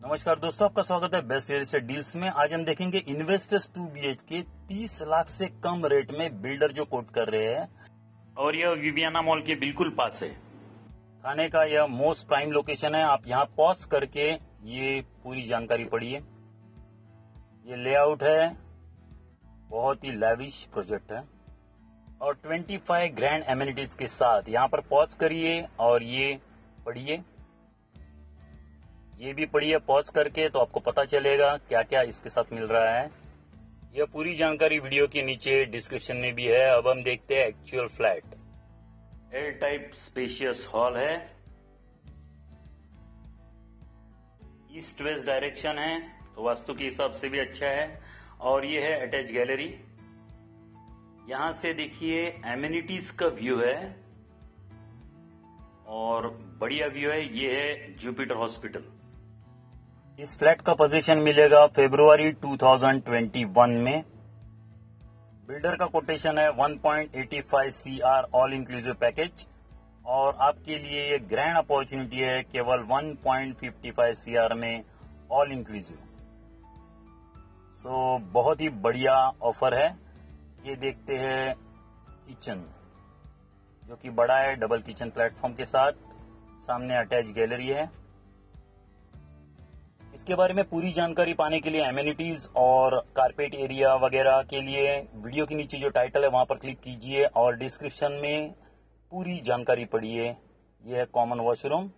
नमस्कार दोस्तों आपका स्वागत है बेस्ट रियल एस्टेट डील्स में। आज हम देखेंगे इन्वेस्टर्स टू बीएच के 30 लाख से कम रेट में बिल्डर जो कोट कर रहे हैं। और यह विवियाना मॉल के बिल्कुल पास है। थाने का यह मोस्ट प्राइम लोकेशन है। आप यहाँ पॉज करके ये पूरी जानकारी पढ़िए। ये लेआउट है। बहुत ही लैविश प्रोजेक्ट है। और 25 ग्रैंड एम्यूनिटीज के साथ यहाँ पर पॉज करिए और ये पढ़िए। ये भी पढ़िए पॉज करके तो आपको पता चलेगा क्या क्या इसके साथ मिल रहा है। यह पूरी जानकारी वीडियो के नीचे डिस्क्रिप्शन में भी है। अब हम देखते हैं actual flat air type spacious hall है। ईस्ट वेस्ट डायरेक्शन है तो वास्तु के हिसाब से भी अच्छा है। और ये है अटैच गैलरी यहाँ से देखिए एम्यूनिटीज का व्यू है। और बढ़िया व्यू है, ये है जुपिटर हॉस्पिटल इस फ्लैट का पोजीशन मिलेगा फेब्रुवरी 2021 में। बिल्डर का कोटेशन है 1.85 सीआर ऑल इंक्लूसिव पैकेज और आपके लिए ये ग्रैंड अपॉर्चुनिटी है केवल 1.55 सीआर में ऑल इंक्लूसिव सो बहुत ही बढ़िया ऑफ़र है। ये देखते हैं किचन जो कि बड़ा है डबल किचन प्लेटफॉर्म के साथ। सामने अटैच गैलरी है। इसके बारे में पूरी जानकारी पाने के लिए एम्यूनिटीज और कारपेट एरिया वगैरह के लिए वीडियो के नीचे जो टाइटल है, वहाँ पर क्लिक कीजिए और डिस्क्रिप्शन में पूरी जानकारी पढ़िए। यह है कॉमन वॉशरूम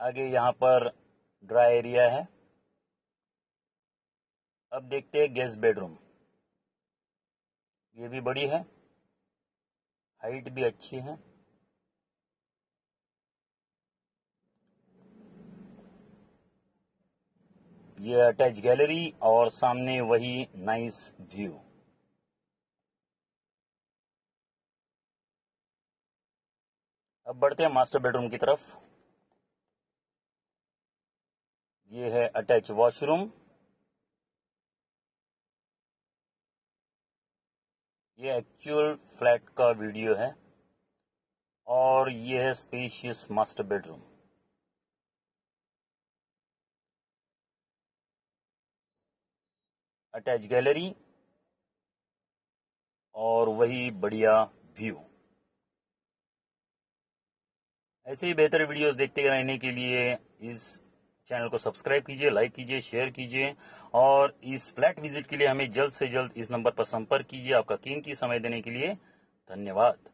आगे यहाँ पर ड्राई एरिया है। अब देखते हैं गेस्ट बेडरूम ये भी बड़ी है। हाइट भी अच्छी है। ये अटैच गैलरी और सामने वही नाइस व्यू अब बढ़ते हैं मास्टर बेडरूम की तरफ़. ये है अटैच वॉशरूम ये एक्चुअल फ्लैट का वीडियो है. और ये है spacious master bedroom attach gallery और वही बढ़िया व्यू। ऐसे ही बेहतर वीडियोस देखते रहने के लिए इस चैनल को सब्सक्राइब कीजिए, लाइक कीजिए, शेयर कीजिए और इस फ्लैट विज़िट के लिए हमें जल्द से जल्द इस नंबर पर संपर्क कीजिए। आपका कीमती समय देने के लिए धन्यवाद।